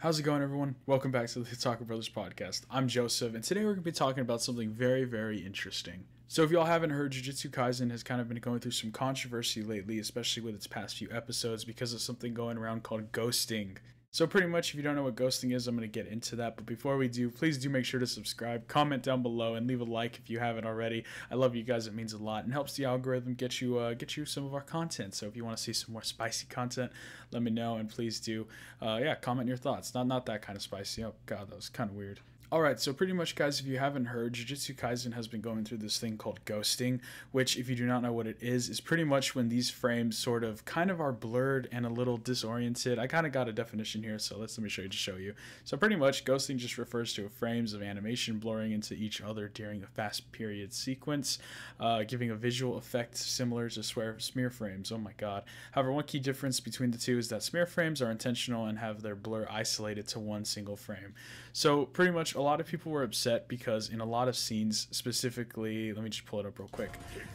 How's it going, everyone? Welcome back to the Otaku Brothers podcast. I'm Joseph, and today we're going to be talking about something very, very interesting. So, if y'all haven't heard, Jujutsu Kaisen has kind of been going through some controversy lately, especially with its past few episodes, because of something going around called ghosting. So pretty much, if you don't know what ghosting is, I'm going to get into that. But before we do, please do make sure to subscribe, comment down below, and leave a like if you haven't already. I love you guys; it means a lot and helps the algorithm get you uh, get you some of our content. So if you want to see some more spicy content, let me know, and please do, uh, yeah, comment your thoughts. Not not that kind of spicy. Oh god, that was kind of weird. Alright, so pretty much, guys, if you haven't heard, Jujutsu Kaisen has been going through this thing called ghosting, which, if you do not know what it is, is pretty much when these frames sort of kind of are blurred and a little disoriented. I kind of got a definition here, so let's let me show you to show you. So pretty much, ghosting just refers to frames of animation blurring into each other during a fast period sequence, uh, giving a visual effect similar to swear smear frames. Oh my god. However, one key difference between the two is that smear frames are intentional and have their blur isolated to one single frame. So pretty much a lot of people were upset because in a lot of scenes, specifically, let me just pull it up real quick.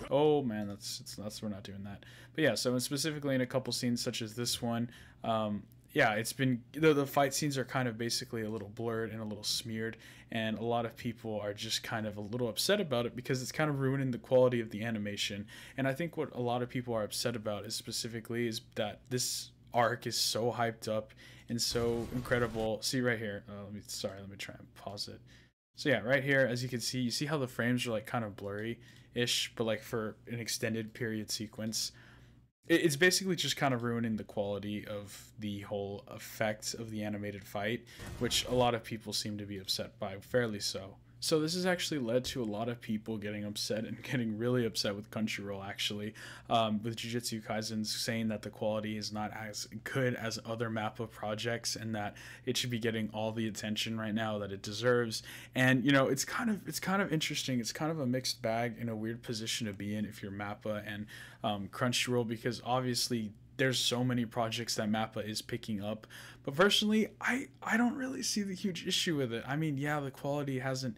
Oh man, that's that's we're not doing that. But yeah, so specifically in a couple scenes such as this one, um, yeah, it's been the, the fight scenes are kind of basically a little blurred and a little smeared, and a lot of people are just kind of a little upset about it because it's kind of ruining the quality of the animation. And I think what a lot of people are upset about is specifically is that this arc is so hyped up and so incredible. See right here. Uh, let me sorry. Let me try and pause it. So yeah, right here, as you can see, you see how the frames are like kind of blurry-ish, but like for an extended period sequence, it's basically just kind of ruining the quality of the whole effect of the animated fight, which a lot of people seem to be upset by, fairly so. So this has actually led to a lot of people getting upset and getting really upset with Crunchyroll actually, um, with Jujutsu Kaisen saying that the quality is not as good as other Mappa projects and that it should be getting all the attention right now that it deserves. And you know, it's kind of it's kind of interesting. It's kind of a mixed bag in a weird position to be in if you're Mappa and um, Crunchyroll because obviously there's so many projects that Mappa is picking up. But personally, I I don't really see the huge issue with it. I mean, yeah, the quality hasn't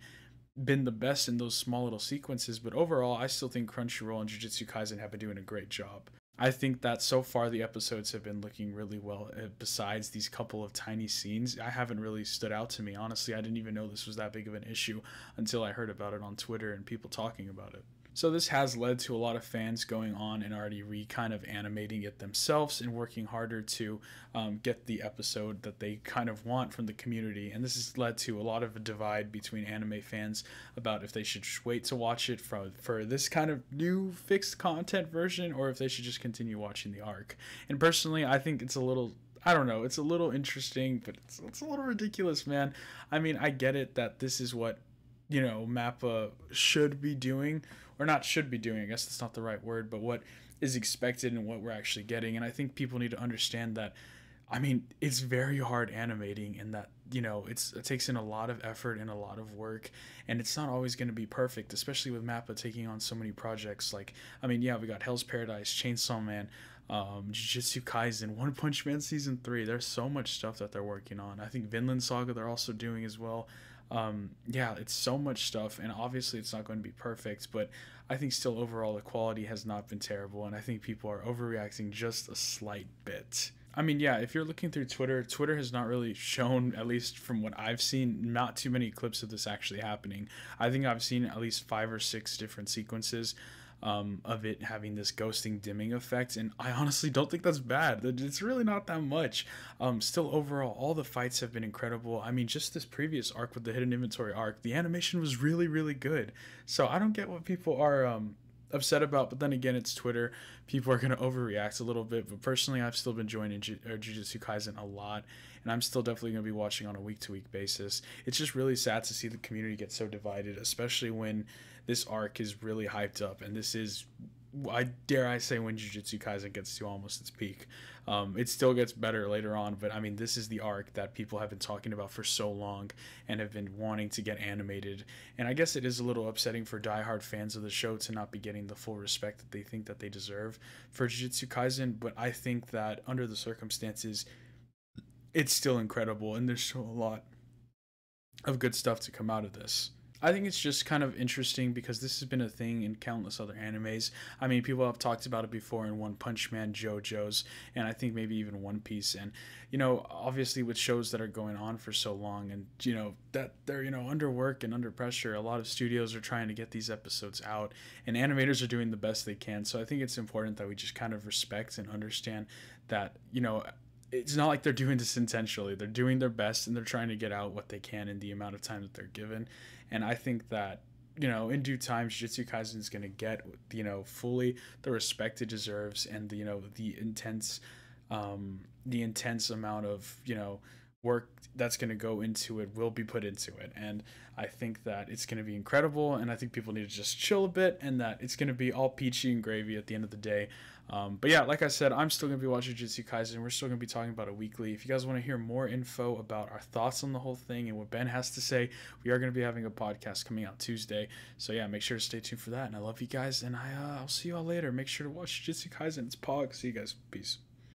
been the best in those small little sequences, but overall, I still think Crunchyroll and Jujutsu Kaisen have been doing a great job. I think that so far the episodes have been looking really well. Uh, besides these couple of tiny scenes, I haven't really stood out to me. Honestly, I didn't even know this was that big of an issue until I heard about it on Twitter and people talking about it. So this has led to a lot of fans going on and already re kind of animating it themselves and working harder to um, get the episode that they kind of want from the community. And this has led to a lot of a divide between anime fans about if they should wait to watch it for for this kind of new fixed content version or if they should just continue watching the arc. And personally, I think it's a little I don't know. It's a little interesting, but it's, it's a little ridiculous, man. I mean, I get it that this is what you know Mappa should be doing, or not should be doing. I guess that's not the right word, but what is expected and what we're actually getting. And I think people need to understand that. I mean, it's very hard animating, and that you know it's it takes in a lot of effort and a lot of work, and it's not always going to be perfect, especially with Mappa taking on so many projects. Like, I mean, yeah, we got Hell's Paradise, Chainsaw Man, um, Jujutsu Kaisen, One Punch Man season three. There's so much stuff that they're working on. I think Vinland Saga they're also doing as well um, yeah, it's so much stuff, and obviously it's not going to be perfect, but I think still overall the quality has not been terrible, and I think people are overreacting just a slight bit. I mean, yeah, if you're looking through Twitter, Twitter has not really shown, at least from what I've seen, not too many clips of this actually happening. I think I've seen at least five or six different sequences um, of it having this ghosting dimming effect. And I honestly don't think that's bad. It's really not that much. Um, still, overall, all the fights have been incredible. I mean, just this previous arc with the hidden inventory arc, the animation was really, really good. So I don't get what people are um, upset about. But then again, it's Twitter. People are going to overreact a little bit. But personally, I've still been joining uh, Jujutsu Kaisen a lot, and I'm still definitely going to be watching on a week to week basis. It's just really sad to see the community get so divided, especially when this arc is really hyped up, and this is I dare I say when Jujutsu Kaisen gets to almost its peak. Um, it still gets better later on, but I mean this is the arc that people have been talking about for so long and have been wanting to get animated. And I guess it is a little upsetting for diehard fans of the show to not be getting the full respect that they think that they deserve for Jujutsu Kaisen. But I think that under the circumstances, it's still incredible, and there's still a lot of good stuff to come out of this. I think it's just kind of interesting because this has been a thing in countless other animes. I mean, people have talked about it before in One Punch Man, JoJo's, and I think maybe even One Piece. And you know, obviously with shows that are going on for so long, and you know that they're you know under work and under pressure, a lot of studios are trying to get these episodes out, and animators are doing the best they can. So I think it's important that we just kind of respect and understand that you know it's not like they're doing this intentionally. They're doing their best and they're trying to get out what they can in the amount of time that they're given. And I think that you know, in due time, Jujutsu Kaisen is going to get, you know, fully the respect it deserves and the, you know, the intense, um, the intense amount of, you know, work that's going to go into it will be put into it. And I think that it's going to be incredible. And I think people need to just chill a bit and that it's going to be all peachy and gravy at the end of the day. Um, but yeah, like I said, I'm still going to be watching Jujutsu Kaisen. We're still going to be talking about it weekly. If you guys want to hear more info about our thoughts on the whole thing and what Ben has to say, we are going to be having a podcast coming out Tuesday. So yeah, make sure to stay tuned for that. And I love you guys. And I, uh, I'll see you all later. Make sure to watch Jujutsu Kaisen. It's Pog. See you guys. Peace.